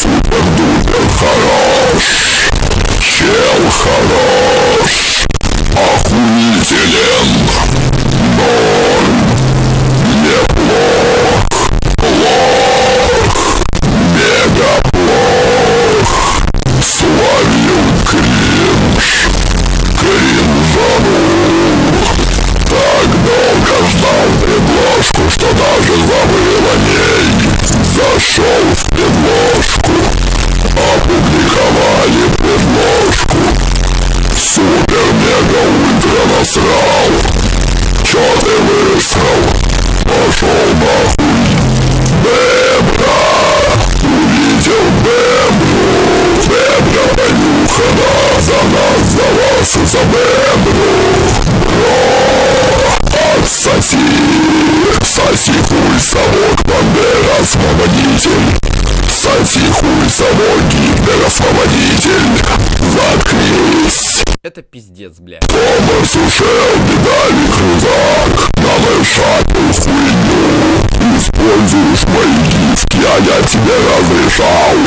супер дупер хорош. Чел хорош. Охуителен. Норм. Неплох. Плох. Мегаплох. Словил кринж. Кринжанул. Так долго ждал предложку, что даже забыл о ней. Зашел в ультра насрал Чё ты высрал? Пошел нахуй Бебра Увидел Бебру Бебра понюхана За нас, за вас и за Бебру Бро Отсоси Это пиздец, бля. Используешь мои гифки, а я тебе разрешал